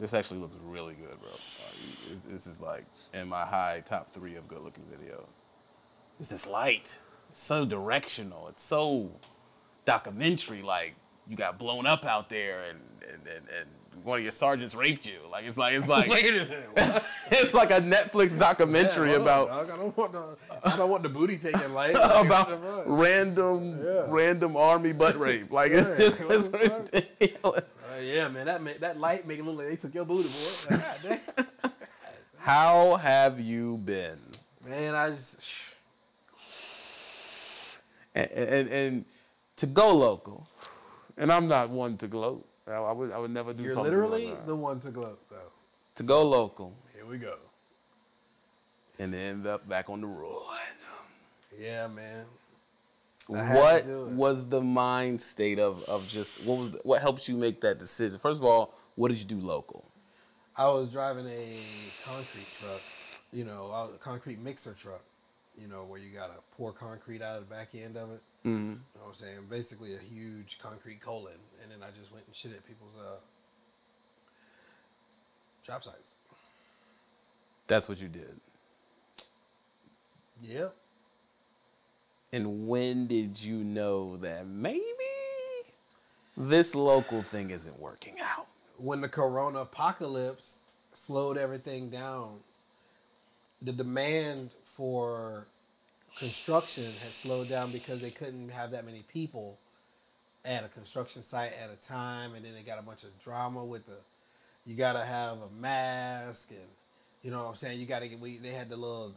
This actually looks really good, bro. Uh, This is like in my high top three of good looking videos. It's this light. It's so directional. It's so documentary. Like you got blown up out there and and, and, and one of your sergeants raped you. Like it's like it's like Wait a minute. It's like a Netflix documentary Yeah, hold on, about dog. I don't want the I don't want the booty taking light. about What the fuck? random Yeah. random army butt rape. Like it's just what it's ridiculous. Uh, yeah, man, that ma- that light make it look like they took your booty, boy. Like, God. How have you been? Man, I just And, and and to go local, and I'm not one to gloat. I, I would I would never do you're something literally like that. the one to gloat, though. to go local Here we go. and then end up back on the road. Yeah, man. I What was the mind state of of just what was the, what helped you make that decision? First of all, what did you do local? I was driving a concrete truck, you know, a concrete mixer truck, you know, where you gotta pour concrete out of the back end of it. Mm-hmm. You know what I'm saying? Basically a huge concrete colon, and then I just went and shit at people's uh, job sites. That's what you did. Yep. And when did you know that maybe this local thing isn't working out? When the corona apocalypse slowed everything down, the demand for construction had slowed down because they couldn't have that many people at a construction site at a time, and then they got a bunch of drama with the you gotta have a mask and you know what I'm saying. You gotta get. We, they had the little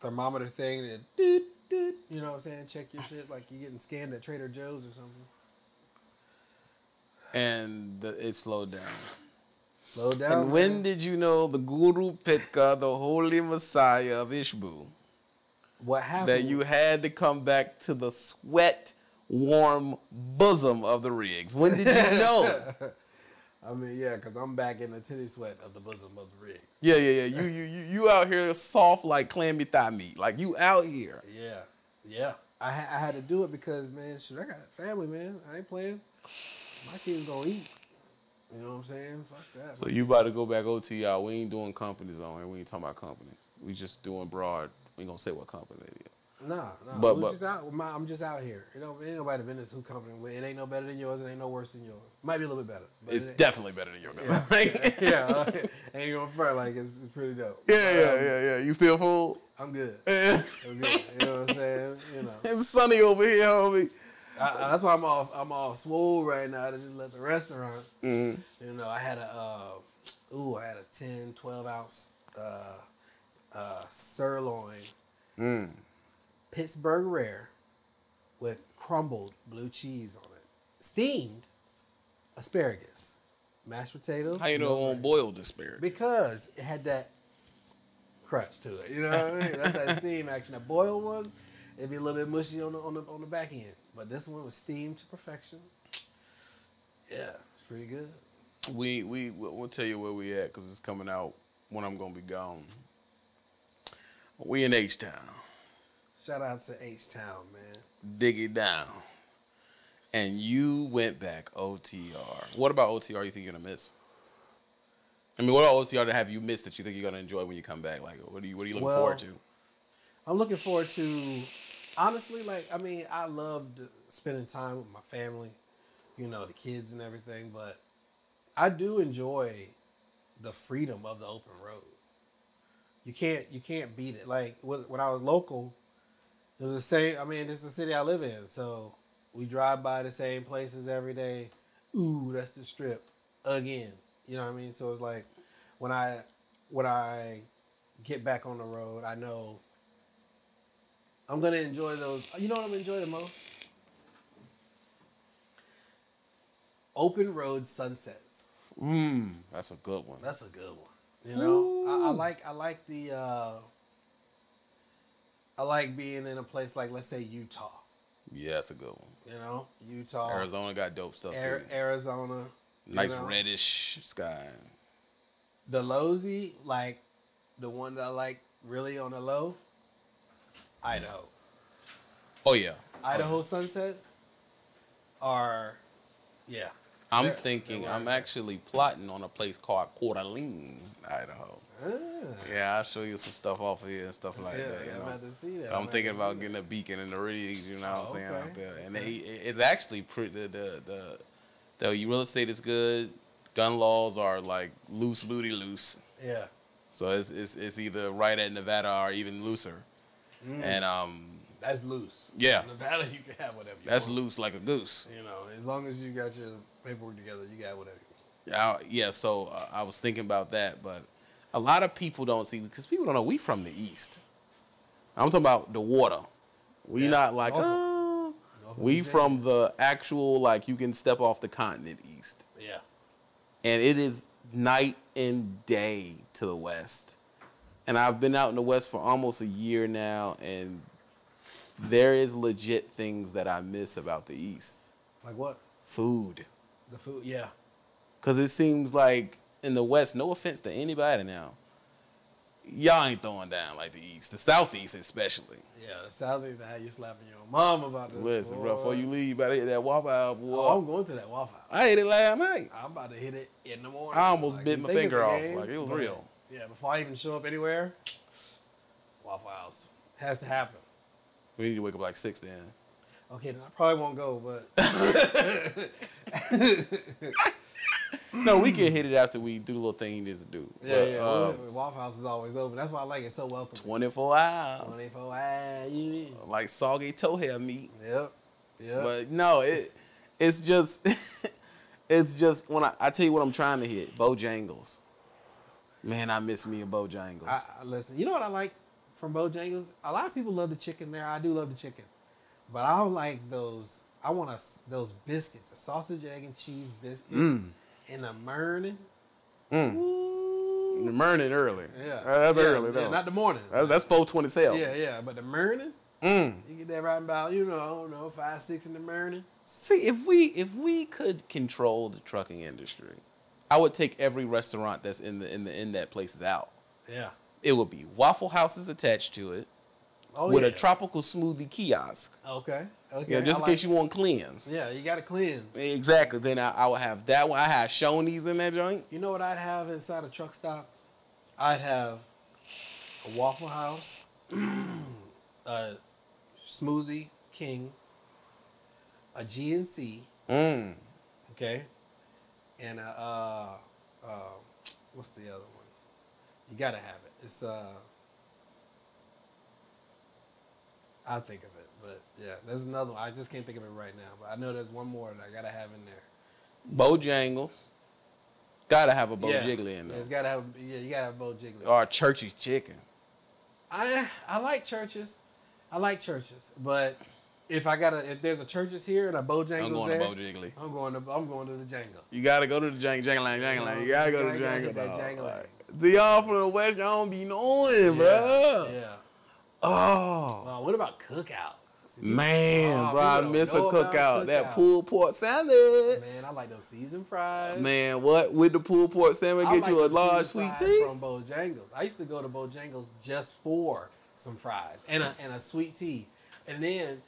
thermometer thing that doot, doot, you know what I'm saying. Check your shit like you're getting scanned at Trader Joe's or something. And the, it slowed down. Slow down. And when man. did you know the Guru Pitka, the holy Messiah of Ishbu, what happened? that you had to come back to the sweat warm bosom of the rigs? When did you know? I mean, yeah, because I'm back in the titty sweat of the bosom of the rigs. yeah, yeah, yeah. You, you, you, you out here soft like clammy thigh meat. Like you out here. Yeah, yeah. I, ha- I had to do it because, man, shit, I got family, man. I ain't playing. My kids gonna eat. You know what I'm saying? Fuck that. So you about to go back OTR. We ain't doing companies on here. We ain't talking about companies. We just doing broad. We gonna say what company it is. Nah, nah. But- but- just out, my, I'm just out here. You know, ain't nobody business who company. It ain't no better than yours. It ain't no worse than yours. Might be a little bit better. It's it, definitely better than your company. yeah, uh, ain't gonna front like it's, it's pretty dope. yeah, yeah, um, yeah, yeah. You still full? I'm good. Yeah. I'm good. You know what I'm saying? You know. It's sunny over here, homie. I, I- that's why I'm all I'm all swole right now to just left the restaurant. Mm-hmm. You know, I had a uh, ooh, I had a 10, 12 ounce uh, uh, sirloin, Mm. Pittsburgh rare, with crumbled blue cheese on it, steamed asparagus, mashed potatoes. How you know it no won't boil asparagus? because it had that crunch to it. You know what I mean? That's that steam action. A boiled one, it'd be a little bit mushy on the on the on the back end. But this one was steamed to perfection. Yeah, it's pretty good. We we we'll we'll tell you where we at because it's coming out when I'm gonna be gone. We in H Town. Shout out to H Town, man. Dig it down. And you went back OTR. What about OTR you think you're gonna miss? I mean, what about OTR to have you missed that you think you're gonna enjoy when you come back? Like, what are you what are you looking Well, forward to? I'm looking forward to honestly, like I mean, I loved spending time with my family, you know, the kids and everything, but I do enjoy the freedom of the open road. You can't you can't beat it. Like when I was local, it was the same. I mean, this is the city I live in, so we drive by the same places every day. Ooh, that's the strip again. You know what I mean? So it's like when I when I get back on the road, I know I'm gonna enjoy those. You know what I'm gonna enjoy the most? Open road sunsets. Mmm, that's a good one. That's a good one. You know, I, I like I like the uh, I like being in a place like let's say Utah. Yeah, that's a good one. You know, Utah, Arizona got dope stuff Ar- too. Arizona. you Nice know. reddish sky. The lowsy, like the one that I like really on the low, Idaho. Oh yeah. Idaho sunsets are, yeah, I'm There- thinking. I'm actually plotting on a place called Coeur d'Alene, Idaho. Ah, Yeah, I'll show you some stuff off of here and stuff like yeah, that. You I'm know? about to see that. I'm about thinking about getting a beacon in the rigs, you know what I'm Oh, saying, okay. out there. And they, it's actually pretty, the, the, the, the real estate is good. Gun laws are like loose booty loose. Yeah. So it's, it's, it's either right at Nevada or even looser. Mm. And um, That's loose. Yeah. Nevada, you can have whatever you that's want. loose like a goose. You know, as long as you got your paperwork together, you got whatever you I, yeah, so uh, I was thinking about that, but a lot of people don't see because people don't know we from the east. I'm talking about the water. We Yeah, not like oh, we from the actual like you can step off the continent east. Yeah. and it is night and day to the west. And I've been out in the west for almost a year now, and there is legit things that I miss about the east. Like what? Food. The food. Yeah. Cause it seems like in the West, no offense to anybody now, y'all ain't throwing down like the East, the Southeast especially. Yeah. The Southeast, how you slapping your mom about this. Listen, bro, before you leave, you better hit that Waffle House, boy. Oh, I'm going to that Waffle House. I hit it last night. I'm about to hit it in the morning. I almost Like, bit my finger off, game, like, it was real. Yeah, before I even show up anywhere, Waffle House has to happen. We need to wake up like six then. Okay, then I probably won't go, but No, we can hit it after we do the little thing he needs to do. yeah, But, yeah. um, Waffle House is always open. That's why I like it so welcome. 24 hours. 24 hours. you- Like soggy toe hair meat. Yep. Yep. But no, it it's just it's just when I, I tell you what I'm trying to hit, Bojangles. Man, I miss me a Bojangles. I, I, listen, you know what I like from Bojangles? A lot of people love the chicken there. I do love the chicken, but I don't like those. I want us those biscuits, the sausage, egg, and cheese biscuit, Mm. and a Mernin. Mm. Ooh. the morning early. Yeah, Uh, that's Yeah, early yeah, though. not the morning. That's, that's 427. yeah, yeah, but the morning, Mm. you get that right about you know, I don't know, five six in the morning. See, if we if we could control the trucking industry, I would take every restaurant that's in the in the in that places out. Yeah. It would be Waffle Houses attached to it Oh with yeah. a tropical smoothie kiosk. okay. Okay. You know, just I in like- case you want cleanse. Yeah, you got to cleanse. Exactly. Then I, I would have that one. I had Shoney's in that joint. You know what I'd have inside a truck stop? I'd have a Waffle House, a Smoothie King, a GNC, Mm. okay, and a uh, uh, what's the other one? You gotta have it. It's uh, I'll think of it, but yeah, there's another one. I just can't think of it right now, but I know there's one more that I gotta have in there. Bojangles. Gotta have a Bo yeah, in there. It's gotta have yeah, you gotta have Bo Jiggly. Or Churchy's Chicken. I I like Church's. I like Church's, but if I gotta if there's a Church's here and a Bojangles I'm going there, to Bo I'm going to I'm going to the Django. You gotta go to the Jangle Jangle Lang Jangle Lang. You gotta go to the You gotta Jangle. get that dog. Jangle Like, Lang. Y'all from the West, y'all don't be knowing, bro. Yeah. Oh. Uh, what about cookout? Man, Oh, bro, I miss a about cookout. That cookout. pulled pork sandwich. Man, I like those seasoned fries. Man, what with the pulled pork sandwich? Get like you a large sweet tea. from Bojangles. I used to go to Bojangles just for some fries and a and a sweet tea, and then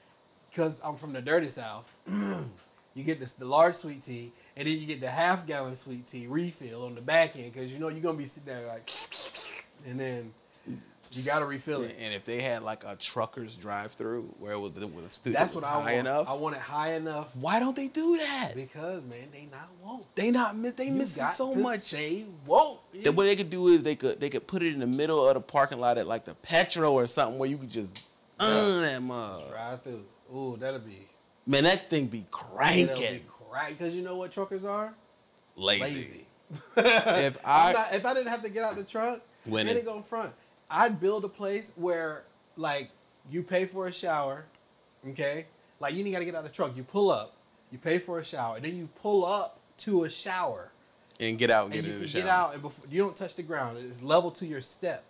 because I'm from the dirty south, you get this the large sweet tea, and then you get the half gallon sweet tea refill on the back end because you know you're gonna be sitting there like, and then you gotta refill it. And if they had like a trucker's drive-through where it was, it was, That's was what I high want. enough, I want it high enough why don't they do that? because man, they not woke. They not they You missing got so much. Stay woke. Then what they could do is they could they could put it in the middle of the parking lot at like the Petro or something where you could just uh that mug. Drive through. Ooh, that'll be Man, that thing be that'll cranking. be crack. Because you know what truckers are? Lazy. lazy. If I'm not, if I didn't have to get out the truck, When it- go in front. I'd build a place where like you pay for a shower, okay? Like you ain't gotta get out of the truck. You pull up, you pay for a shower, and then you pull up to a shower, and get out and and get you in the shower. get out, and before you don't touch the ground. It's level to your step,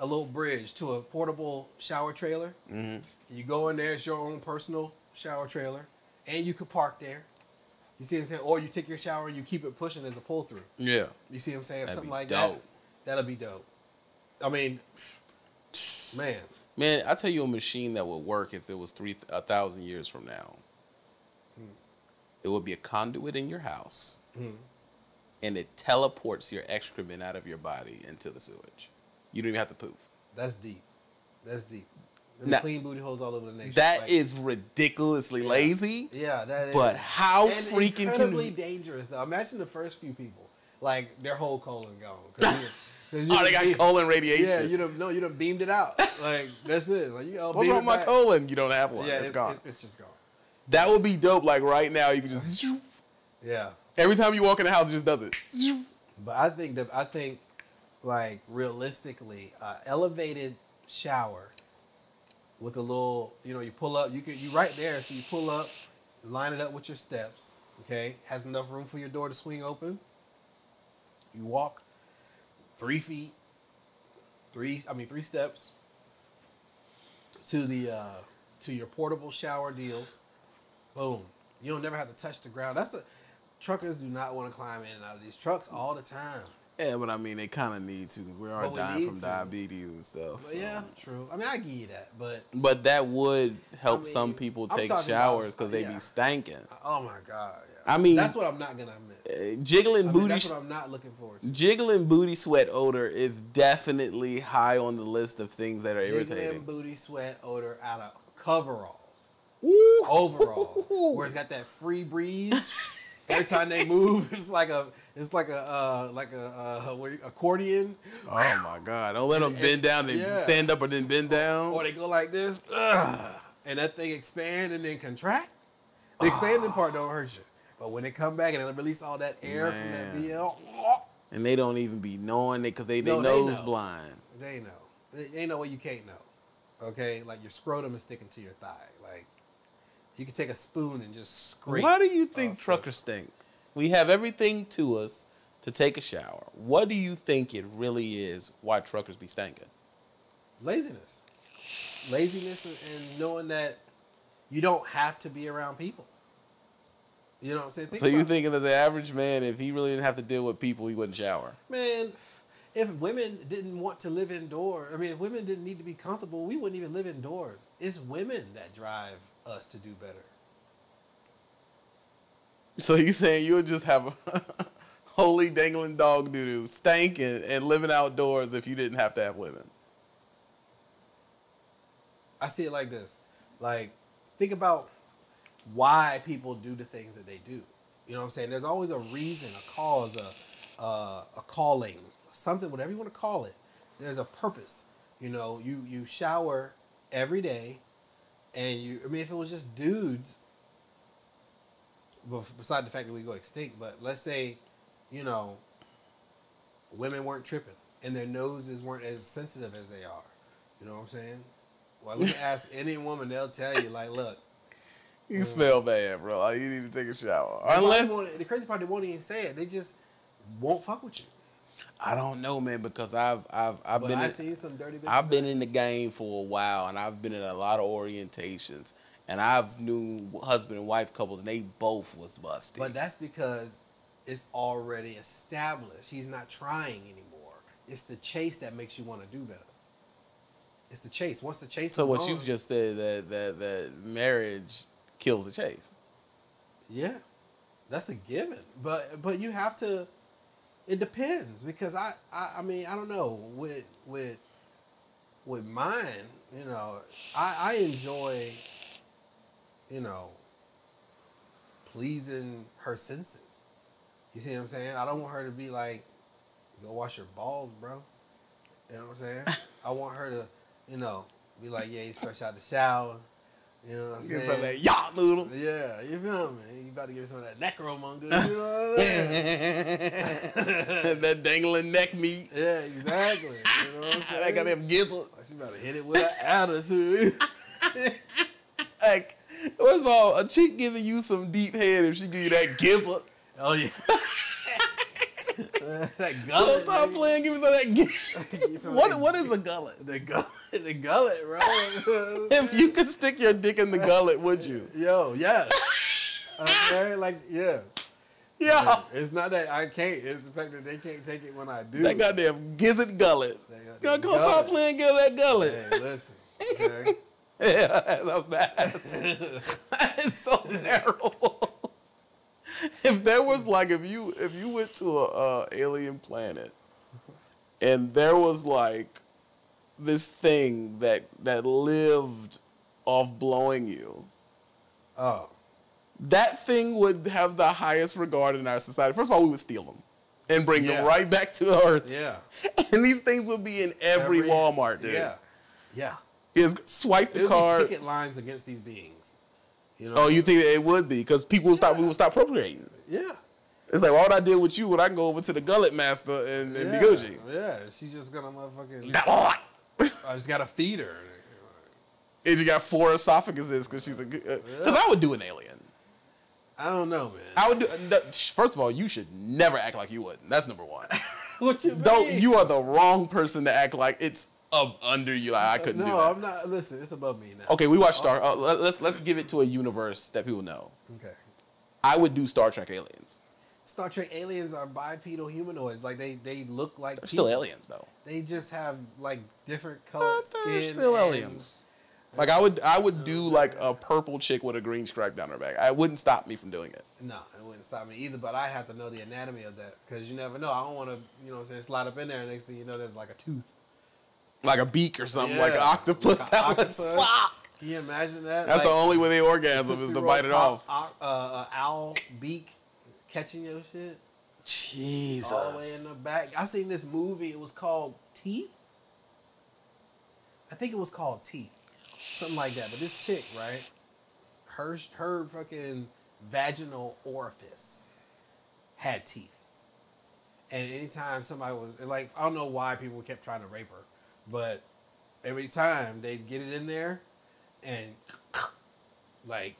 a little bridge to a portable shower trailer. Mhm. You go in there, it's your own personal shower trailer, and you could park there. You see what I'm saying? Or you take your shower and you keep it pushing as a pull through. Yeah. You see what I'm saying? That'd Something like dope. that. That'll be dope. I mean, man, Man, I tell you a machine that would work if it was three a thousand years from now. Hmm. It would be a conduit in your house, Mm-hmm. and it teleports your excrement out of your body into the sewage. You don't even have to poop. That's deep. That's deep. Now- clean booty holes all over the nation. That Like, is ridiculously lazy. Yeah, that is. But how and freaking incredibly can dangerous though. Imagine the first few people, like their whole colon gone. you- oh they got beam- colon radiation? Yeah, you don't no, you done beamed it out. Like that's it. Like you What's wrong with my colon? You don't have one. Yeah, it's it's, gone. it's, it's just gone. that would be dope. Like right now, you can just Yeah, every time you walk in the house, it just does it. but I think that I think like realistically, uh, elevated shower with a little, you know, you pull up. You can you right there, so you pull up, line it up with your steps. Okay, has enough room for your door to swing open. You walk three feet, three I mean three steps to the uh, to your portable shower deal. Boom. You don't never have to touch the ground. That's the truckers do not want to climb in and out of these trucks all the time. Yeah, but I mean, they kind of need to because we are But dying from to. diabetes and stuff. But so. yeah, true. I mean, I give you that, but But that would help I some people take showers because they yeah. be stanking. oh my god, yeah. I mean- that's what I'm not gonna miss. Uh, jiggling I mean, booty, that's what I'm not looking forward to. jiggling booty sweat odor is definitely high on the list of things that are Jiggling irritating. Jiggling booty sweat odor out of coveralls, Ooh. overalls, where it's got that free breeze. Every time they move, it's like a, it's like a, uh, like a, uh, what do you- accordion, Oh my god! Don't let them bend down and yeah. stand up or then bend down. or they go like this, ugh, and that thing expand and then contract. The expanding part don't hurt you, but when it come back and it release all that air from that Man. BL, and they don't even be knowing it because they they No, they nose know. blind. They know. They ain't no way you can't know. Okay, like your scrotum is sticking to your thigh. Like you can take a spoon and just scrape. Why do you think truckers stink? We have everything to us to take a shower. What do you think it really is? Why truckers be stinking? Laziness, laziness, and- knowing that you don't have to be around people. You know what I'm saying? Think so you thinking that the average man, if he really didn't have to deal with people, he wouldn't shower? man? If women didn't want to live indoors, I mean, if women didn't need to be comfortable, we wouldn't even live indoors. It's women that drive us to do better. So you saying you'll just have a holy dangling dog doo doo stinking and living outdoors if you didn't have to have women? I see it like this. Like, think about why people do the things that they do. You know what I'm saying? There's always a reason, a cause, a a, a calling, something, whatever you want to call it. There's a purpose. You know, you you shower every day, and you. I mean, if it was just dudes, beside the fact that we go extinct, but let's say, you know, women weren't tripping and their noses weren't as sensitive as they are. You know what I'm saying? Well, we can ask any woman, they'll tell you, like, look. You smell bad, bro. Like, you need to take a shower. Unless the crazy part, they won't even say it. They just won't fuck with you. I don't know, man, because I've I've I've But been I've in, seen some dirty. I've been in the game for a while, and I've been in a lot of orientations, and I've knew husband and wife couples, and they both was busted. But that's because it's already established. He's not trying anymore. It's the chase that makes you want to do better. It's the chase. Once the chase so what gone, you just said that that that marriage kills the chase. Yeah, that's a given. But but you have to. It depends because I, I I mean I don't know with with with mine you know I I enjoy you know pleasing her senses. You see what I'm saying? I don't want her to be like, go wash your balls, bro. You know what I'm saying? I want her to, you know, be like, yeah, he's fresh out the shower. You know what I'm saying? some of that yacht noodle. Yeah, you feel me? You about to give me some of that necromonger. You know what I mean? that dangling neck meat. yeah, exactly. You know what I'm saying? I got them gizzards. She about to hit it with an attitude. Like, first of all, a chick giving you some deep head if she give you that gizzard. oh yeah. that Don't stop playing. Give me some of that Give me gizzard. some of what, what is a gullet? The gullet, the gullet, bro. If you could stick your dick in the gullet, would you? Yo, yes. Okay, like yeah. Yeah. It's not that I can't. It's the fact that they can't take it when I do. That goddamn gizzard gullet. That goddamn come stop gullet. playing give that gullet. Hey, listen. Okay? Yeah, a mess. is so terrible. if there was like if you if you went to a, uh alien planet and there was like this thing that that lived off blowing you Oh, that thing would have the highest regard in our society first of all we would steal them and bring Yeah. them right back to earth yeah. and these things would be in every, walmart dude Yeah, yeah. Just swipe the card picket lines against these beings. You know? oh you think it would be because people would stop we will stop appropriating Yeah. it's like why would i deal with you when i can go over to the gullet master and, and yeah. Gucci? Yeah, she's just gonna motherfucking. I just gotta feed her. And you got four esophaguses because she's a because uh, I would do an alien. I don't know, man. I would do. Uh, first of all, you should never act like you wouldn't. That's number one. what you Don't mean? you are the wrong person to act like it's up under you. Like I couldn't No, do that. I'm not. Listen, it's above me now. Okay, we watch Star. Uh, let- let's let's give it to a universe that people know. Okay. I would do Star Trek aliens. Star Trek aliens are bipedal humanoids. Like they they look like They're still aliens though. They just have like different colored they're skin. still aliens. Like I would I would do like a purple chick with a green stripe down her back. I wouldn't stop me from doing it. No, it wouldn't stop me either. But I have to know the anatomy of that because you never know. I don't want to, you know, what I'm saying slide up in there and next thing you know, there's like a tooth. Like a beak or something, like an octopus. Like that would octopus. suck. Can you imagine that? That's the only way they orgasm is to bite it off. o- uh, uh, owl beak catching your shit Jesus. all the way in the back. I seen this movie. It was called Teeth. I think it was called Teeth, something like that. But this chick, right? Her her fucking vaginal orifice had teeth, and anytime somebody was like, I don't know why people kept trying to rape her, but every time they'd get it in there, and like,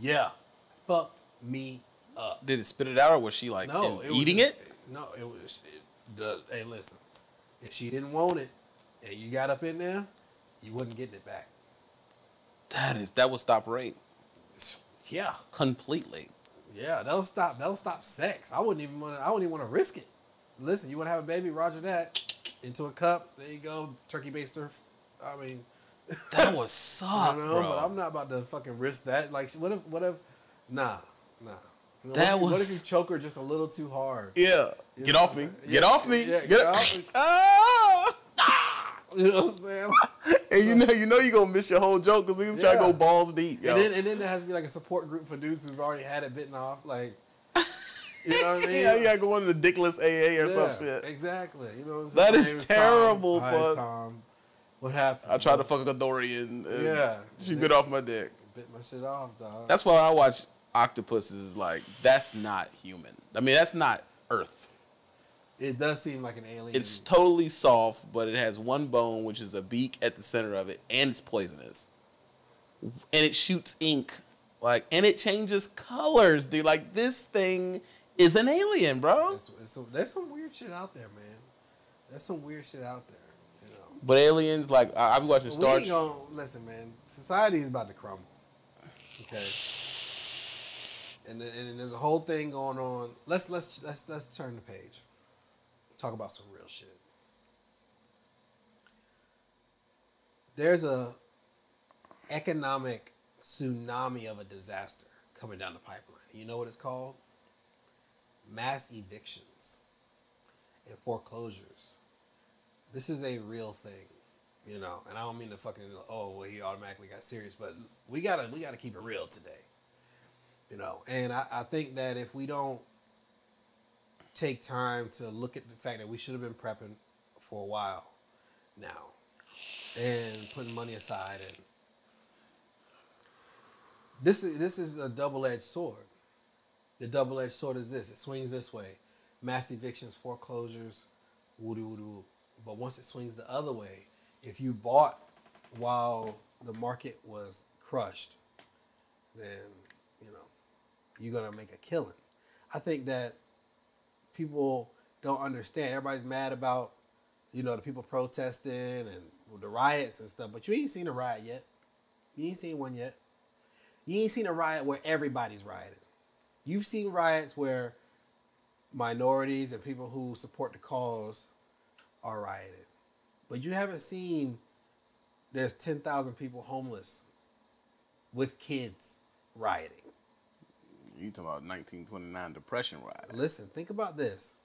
yeah, fucked me up. Did it spit it out or was she like No, it was eating just- it? No, it was. It, the, hey, listen. If she didn't want it, and you got up in there, you wasn't getting it back. That is that would stop rape Yeah, completely. yeah. That'll stop. That'll stop sex. I wouldn't even want to. I wouldn't even want to risk it. Listen, you want to have a baby? Roger that. Into a cup. There you go. Turkey baster. I mean, That would suck, you know, bro. but I'm not about to fucking risk that. Like, what if? What if? Nah, nah. You know, That what, if, what if you choke her just a little too hard? yeah. You Get know off me. I'm? Get off me. yeah, get get off off me. me. Ah! You know what I'm saying? And you know, you know, you gonna miss your whole joke because niggas try to go balls deep. Yo. And then, and then there has to be like a support group for dudes who've already had it bitten off. Like, you know what I mean? yeah, you gotta go into the dickless AA or Yeah, some shit. Exactly. You know what I'm saying? My is Tom. terrible, Hi. Tom. What happened? I tried to fuck a Dorian. And Yeah. She bit off my dick. bit my shit off, dog. That's why I watch octopuses. Like that's not human. I mean, that's not Earth. it does seem like an alien. It's totally soft, but it has one bone, which is a beak at the center of it, and it's poisonous. And it shoots ink, like, and it changes colors, dude. Like this thing is an alien, bro. It's- there's some weird shit out there, man. There's some weird shit out there. You know. But aliens, like, I, I be watching we Star. ain't gonna listen, man. Society is about to crumble. Okay. And then, and then there's a whole thing going on. Let's let's let's let's turn the page. Talk about some real shit. There's a economic tsunami of a disaster coming down the pipeline. You know what it's called? Mass evictions and foreclosures. This is a real thing you know and i don't mean to fucking oh well he automatically got serious but we gotta we gotta keep it real today you know and i, I think that if we don't take time to look at the fact that we should have been prepping for a while now and putting money aside and this is this is a double-edged sword the double-edged sword is this it swings this way mass evictions foreclosures woody woody woo but once it swings the other way if you bought while the market was crushed, then you know you're gonna make a killing. I think that people don't understand. Everybody's mad about you know the people protesting and the riots and stuff, but you ain't seen a riot yet. You ain't seen one yet. You ain't seen a riot where everybody's rioting. You've seen riots where minorities and people who support the cause are rioting. But you haven't seen there's 10,000 people homeless with kids rioting. You talking about 1929 depression ride? Listen, think about this.